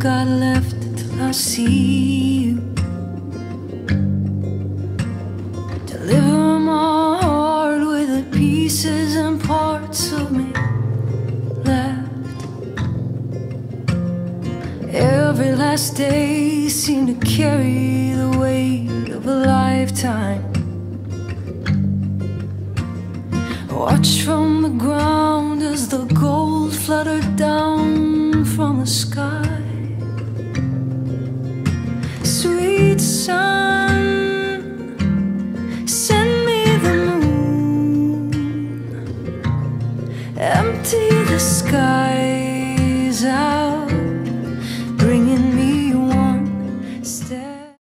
got left till I see you. Deliver my heart with the pieces and parts of me left. Every last day seemed to carry the weight of a lifetime. Watch from the ground as the midnight sun. Send me the moon. Empty the sky.